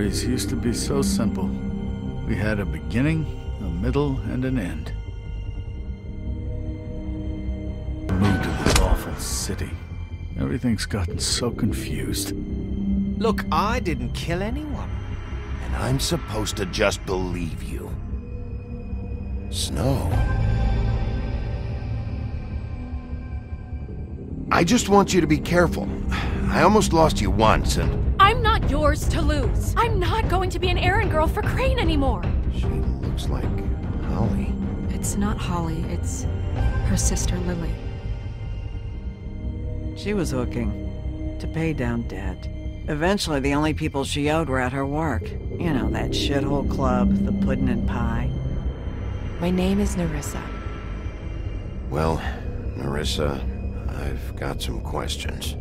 Stories used to be so simple. We had a beginning, a middle, and an end. Moved to this awful city. Everything's gotten so confused. Look, I didn't kill anyone. And I'm supposed to just believe you. Snow. I just want you to be careful. I almost lost you once, and I'm not yours to lose. I'm not going to be an errand girl for Crane anymore. she looks like Holly. It's not Holly, it's her sister Lily. She was hooking to pay down debt. Eventually, the only people she owed were at her work. You know, that shithole club, the pudding and pie. My name is Nerissa. Well, Nerissa, I've got some questions.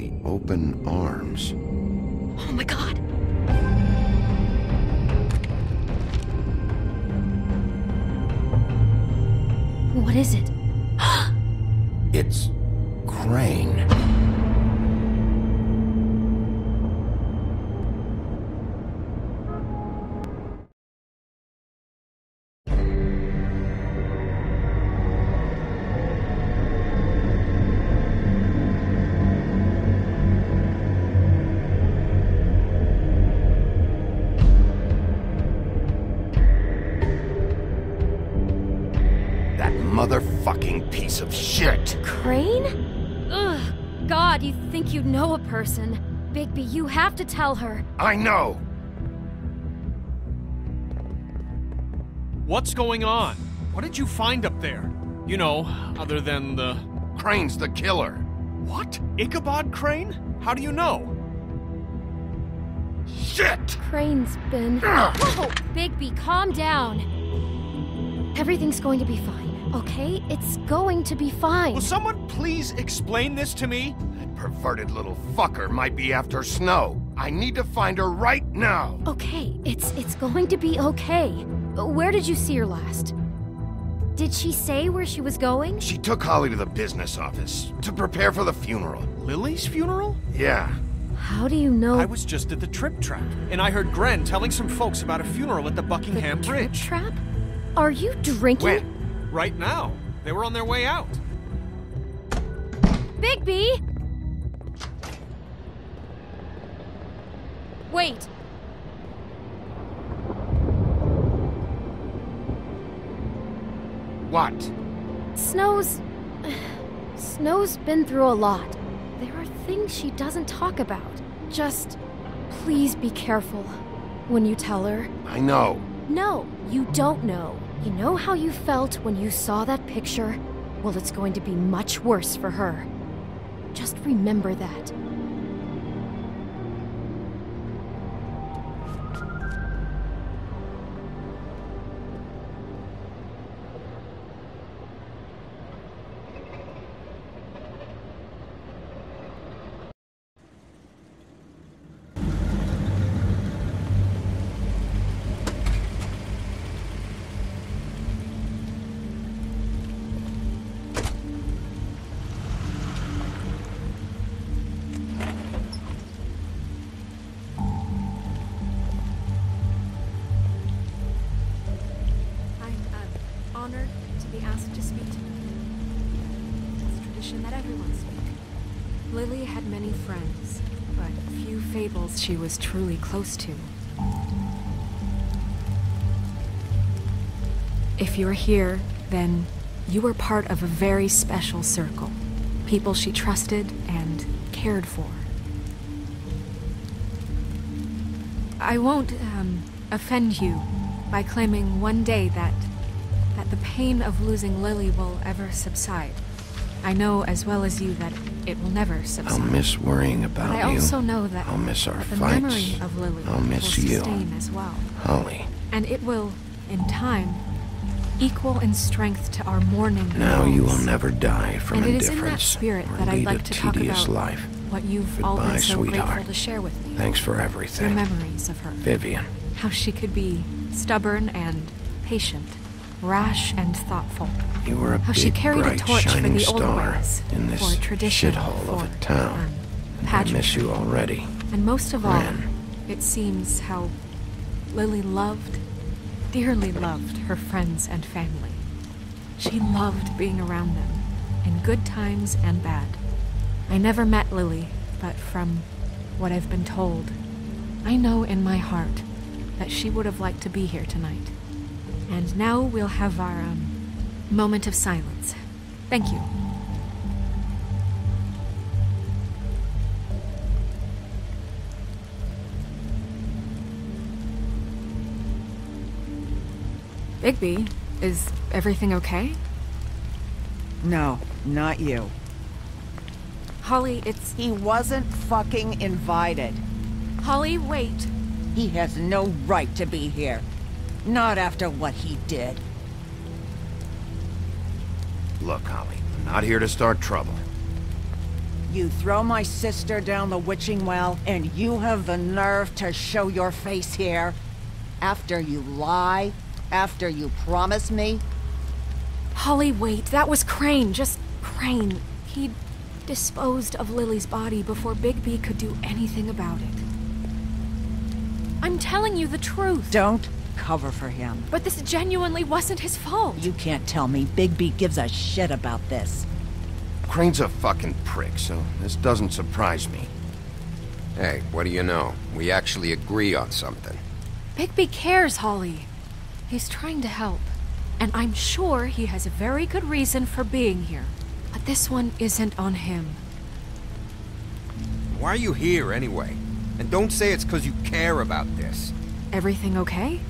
The open arms. Oh my god. What is it? It's Crane. Motherfucking piece of shit. Crane? Ugh. God, you think you know a person. Bigby, you have to tell her. I know. What's going on? What did you find up there? You know, other than the. Crane's the killer. What? Ichabod Crane? How do you know? Shit! Crane's been. Whoa! Bigby, calm down. Everything's going to be fine, okay? It's going to be fine. Will someone please explain this to me? That perverted little fucker might be after Snow. I need to find her right now. Okay, it's it's going to be okay. Where did you see her last? Did she say where she was going? She took Holly to the business office to prepare for the funeral. Lily's funeral? Yeah. How do you know I was just at the trip trap, and I heard Gren telling some folks about a funeral at the Buckingham the Buckingham trip Bridge. trap? Are you drinking? When? Right now. They were on their way out. Bigby! Wait, What? Snow's. Snow's been through a lot. There are things she doesn't talk about. Just. Please be careful when you tell her. I know. No, you don't know. You know how you felt when you saw that picture? Well, it's going to be much worse for her. Just remember that. That everyone. Lily had many friends, but few fables she was truly close to. If you're here, then you were part of a very special circle. People she trusted and cared for. I won't um, offend you by claiming one day that that the pain of losing Lily will ever subside. I know as well as you that it will never subside. I'll miss worrying about I you. also know that, I'll miss our the fights. memory of Lily I'll miss will you. sustain as well. Holly. And it will, in time, equal in strength to our mourning. Now you will never die from and it is in that spirit that I'd like to talk about life. what you've all been so sweetheart. grateful to share with me. Thanks for Your memories of her. Vivian. How she could be stubborn and patient, rash and thoughtful. You were a How big, she carried bright, a torch for shining the old star ways, in this for tradition, shithole of for, a town. um, I miss you already. And most of all, Gran. it seems how Lily loved, dearly loved her friends and family. She loved being around them, in good times and bad. I never met Lily, but from what I've been told, I know in my heart that she would have liked to be here tonight. And now we'll have our um, moment of silence. Thank you. Bigby, is everything okay? No, not you. Holly, it's. He wasn't fucking invited. Holly, wait. He has no right to be here. Not after what he did. Look, Holly, I'm not here to start trouble. You throw my sister down the witching well, and you have the nerve to show your face here? After you lie? After you promise me? Holly, wait. That was Crane. Just Crane. He disposed of Lily's body before Bigby could do anything about it. I'm telling you the truth. Don't cover for him. But this genuinely wasn't his fault. You can't tell me Bigby gives a shit about this. Crane's a fucking prick, so this doesn't surprise me. Hey, what do you know? We actually agree on something. Bigby cares, Holly. He's trying to help. And I'm sure he has a very good reason for being here. But this one isn't on him. Why are you here anyway? And don't say it's because you care about this. Everything okay?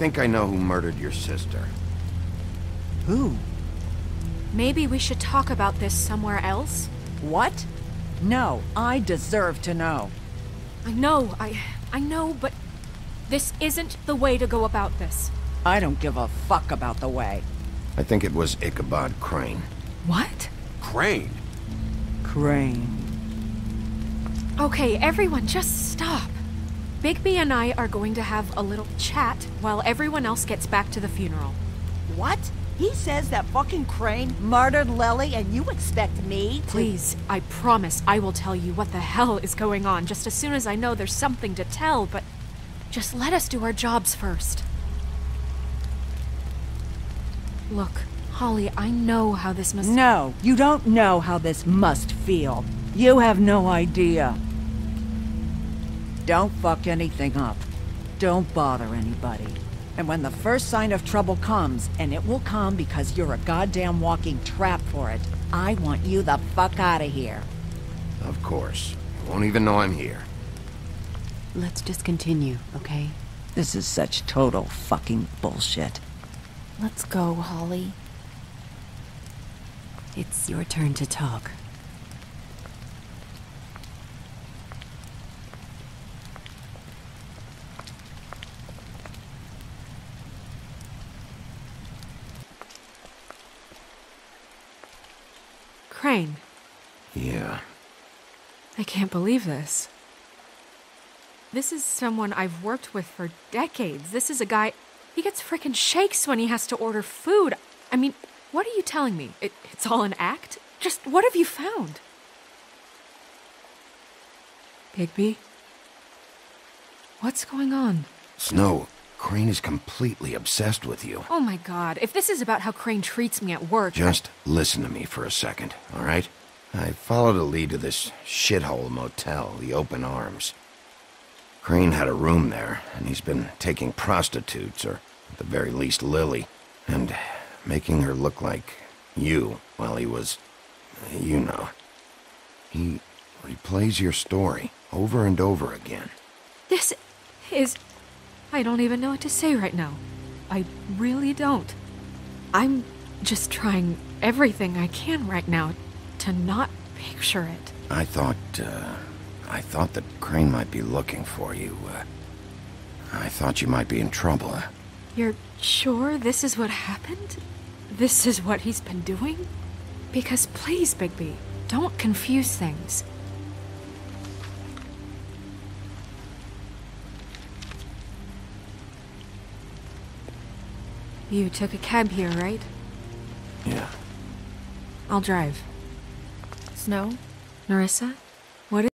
I think I know who murdered your sister. Who? Maybe we should talk about this somewhere else? What? No, I deserve to know. I know, I. I know, but. This isn't the way to go about this. I don't give a fuck about the way. I think it was Ichabod Crane. What? Crane? Crane. Okay, everyone, just stop. Bigby and I are going to have a little chat while everyone else gets back to the funeral. What? He says that fucking Crane murdered Lily and you expect me to- Please, I promise I will tell you what the hell is going on just as soon as I know there's something to tell, but just let us do our jobs first. Look, Holly, I know how this must. No, you don't know how this must feel. You have no idea. Don't fuck anything up. Don't bother anybody. And when the first sign of trouble comes, and it will come because you're a goddamn walking trap for it, I want you the fuck out of here. Of course. You won't even know I'm here. Let's just continue, okay? This is such total fucking bullshit. Let's go, Holly. It's your turn to talk. Crane, Yeah. I can't believe this. This is someone I've worked with for decades. This is a guy. He gets frickin' shakes when he has to order food. I mean, what are you telling me? It, it's all an act? Just what have you found? Bigby? What's going on? Snow, Crane is completely obsessed with you. Oh my god, if this is about how Crane treats me at work. Just listen to me for a second, all right? I followed a lead to this shithole motel, the Open Arms. Crane had a room there, and he's been taking prostitutes, or at the very least Lily, and making her look like you while he was, you know. He replays your story over and over again. This is. I don't even know what to say right now. I really don't. I'm just trying everything I can right now to not picture it. I thought, uh, I thought that Crane might be looking for you. Uh, I thought you might be in trouble. You're sure this is what happened? This is what he's been doing? Because please, Bigby, don't confuse things. You took a cab here, right? yeah. I'll drive. Snow? Nerissa? What